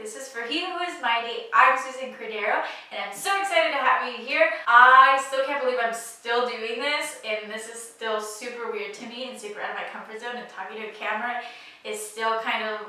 This is For He Who Is Mighty. I'm Susan Cordero, and I'm so excited to have you here. I still can't believe I'm still doing this, and this is still super weird to me and super out of my comfort zone, and talking to a camera is still kind of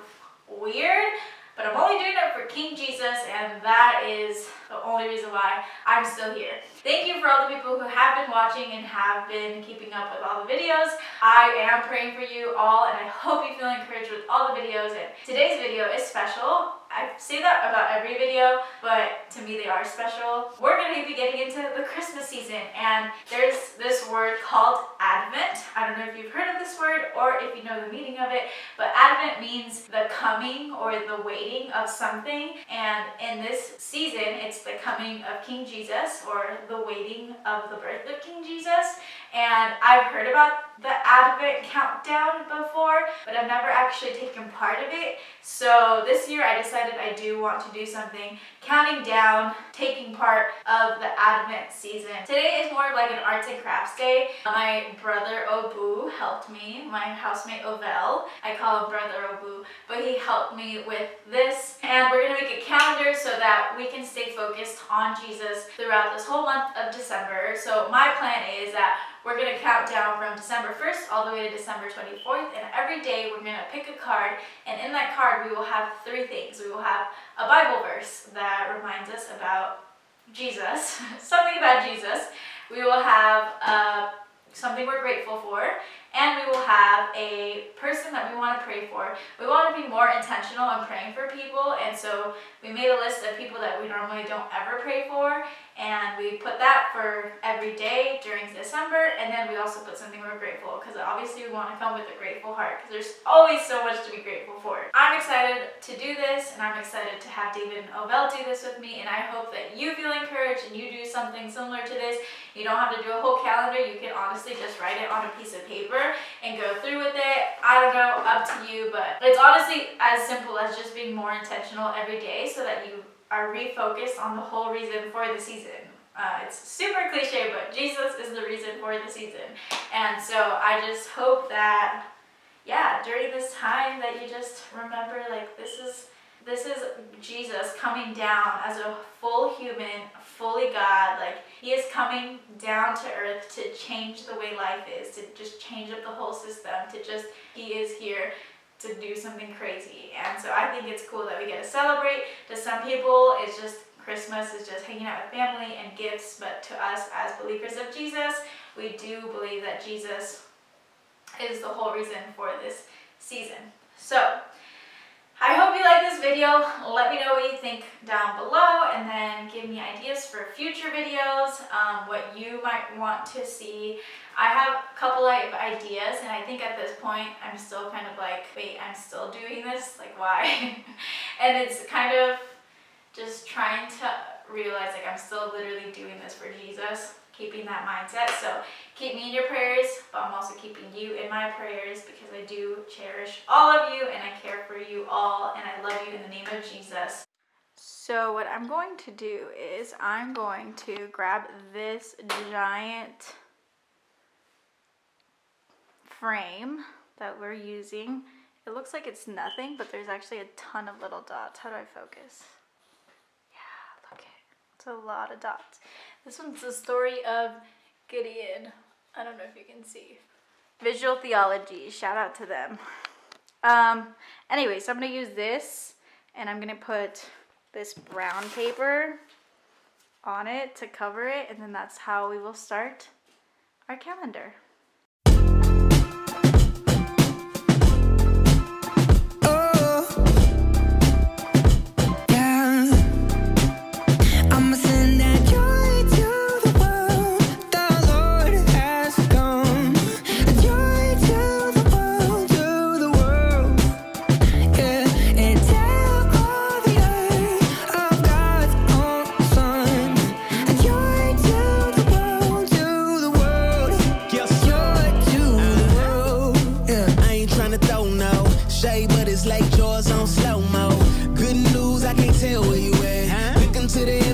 weird. But I'm only doing it for King Jesus, and that is the only reason why I'm still here. Thank you for all the people who have been watching and have been keeping up with all the videos. I am praying for you all, and I hope you feel encouraged with all the videos. And today's video is special. I say that about every video, but to me they are special. We're going to be getting into the Christmas season, and there's this word called Advent. I don't know if you've heard of this word or if you know the meaning of it, but Advent means the coming or the waiting of something. And in this season, it's the coming of King Jesus or the waiting of the birth of King Jesus. And I've heard about the Advent countdown before, but I've never actually taken part of it. So this year I decided I do want to do something counting down, taking part of the Advent season. Today is more of like an arts and crafts day. My brother Obu helped me, my housemate Ovel. I call him brother Obu, but he helped me with this. And we're gonna make a calendar so that we can stay focused on Jesus throughout this whole month of December. So my plan is that we're going to count down from December 1st all the way to December 24th and every day we're going to pick a card and in that card we will have three things. We will have a Bible verse that reminds us about Jesus, something about Jesus. We will have uh, something we're grateful for and we will have a person that we want to pray for. We want to be more intentional in praying for people and so we made a list of people that we normally don't ever pray for and we put that for every day during December and then we also put something we're grateful because obviously we want to come with a grateful heart because there's always so much to be grateful for. I'm excited to do this and I'm excited to have David and do this with me and I hope that you feel encouraged and you do something similar to this. You don't have to do a whole calendar, you can honestly just write it on a piece of paper and go through with it. I don't know, up to you, but it's honestly as simple as just being more intentional every day so that you are refocused on the whole reason for the season. Uh, it's super cliche, but Jesus is the reason for the season. And so I just hope that, yeah, during this time that you just remember like this is this is Jesus coming down as a full human, fully God. Like he is coming down to earth to change the way life is, to just change up the whole system, to just, he is here to do something crazy. And so I think it's cool that we get to celebrate. To some people, it's just Christmas is just hanging out with family and gifts, but to us as believers of Jesus, we do believe that Jesus is the whole reason for this season. So, I hope you like this video. Let me know what you think down below and then give me ideas for future videos, um, what you might want to see. I have a couple of ideas and I think at this point I'm still kind of like, wait, I'm still doing this? Like why? and it's kind of just trying to realize like I'm still literally doing this for Jesus keeping that mindset. So keep me in your prayers, but I'm also keeping you in my prayers because I do cherish all of you and I care for you all and I love you in the name of Jesus. So what I'm going to do is I'm going to grab this giant frame that we're using. It looks like it's nothing, but there's actually a ton of little dots. How do I focus? It's a lot of dots. This one's the story of Gideon. I don't know if you can see. Visual Theology, shout out to them. Um, anyway, so I'm to use this and I'm to put this brown paper on it to cover it and then that's how we will start our calendar.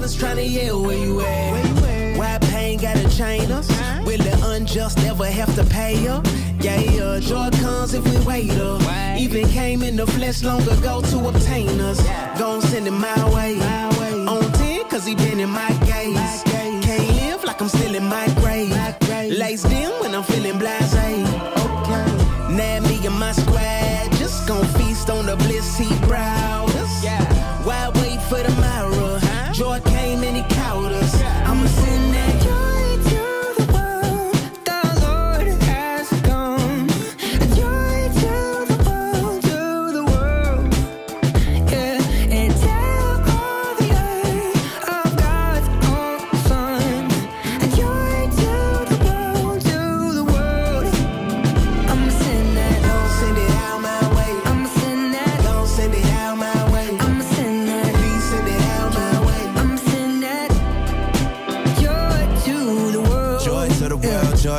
us trying to yell where you at. Why pain gotta chain us? Will the unjust ever have to pay up? Yeah, yeah, joy comes if we wait up. Even came in the flesh long ago to obtain us. Gon' send it my way. On 10, cause he been in my gaze.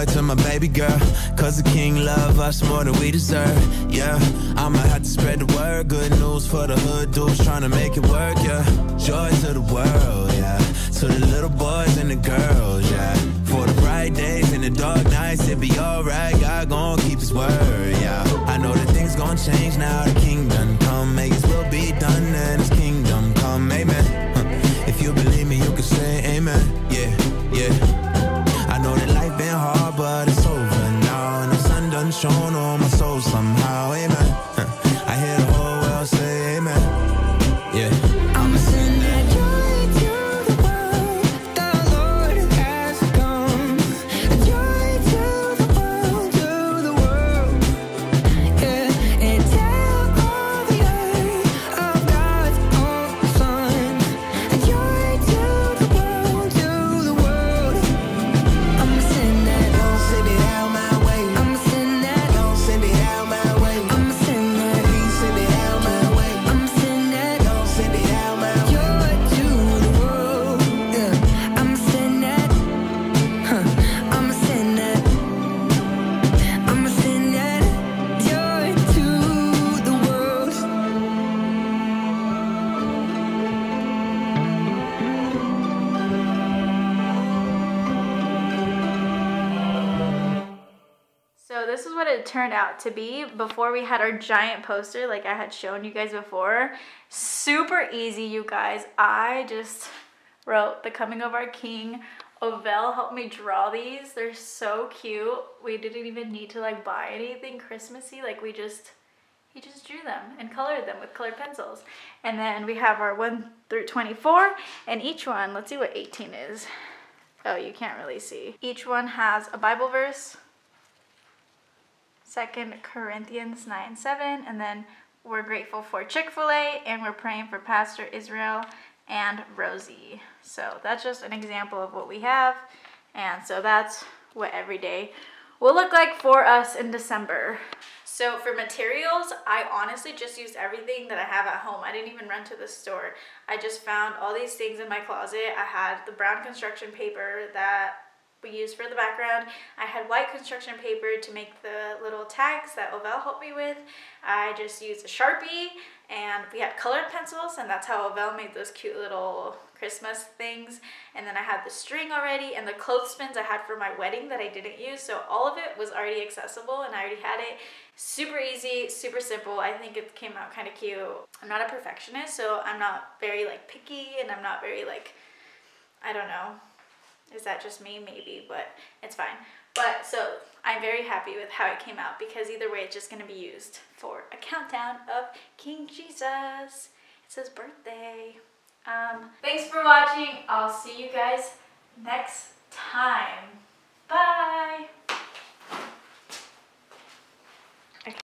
Joy to my baby girl. Cause the king love us more than we deserve. Yeah, I'ma have to spread the word. Good news for the hood dudes trying to make it work. Yeah, joy to the world. Yeah, to the little boys and the girls. Yeah, for the bright days and the dark nights, it be alright. God gon' keep his word. Yeah, I know that things gon' change now. The kingdom come, make his will be done, and his kingdom come. Amen. Turned out to be before we had our giant poster like I had shown you guys before. Super easy, you guys. I just wrote the coming of our king. Ovel helped me draw these. They're so cute. We didn't even need to like buy anything Christmassy. Like we just he just drew them and colored them with colored pencils. And then we have our 1 through 24 and each one, let's see what 18 is. Oh, you can't really see. Each one has a Bible verse, Second Corinthians 9 7, and then we're grateful for Chick fil A, and we're praying for Pastor Israel and Rosie. So that's just an example of what we have, and so that's what every day will look like for us in December. So for materials, I honestly just used everything that I have at home. I didn't even run to the store. I just found all these things in my closet. I had the brown construction paper that we used for the background. I had white construction paper to make the little tags that Ovel helped me with. I just used a Sharpie and we had colored pencils and that's how Ovel made those cute little Christmas things. And then I had the string already and the clothespins I had for my wedding that I didn't use. So all of it was already accessible and I already had it. Super easy, super simple. I think it came out kind of cute. I'm not a perfectionist, so I'm not very like picky and I'm not very like, I don't know, is that just me? Maybe, but it's fine. But so I'm very happy with how it came out because either way, it's just going to be used for a countdown of King Jesus. It's his birthday. Um, thanks for watching. I'll see you guys next time.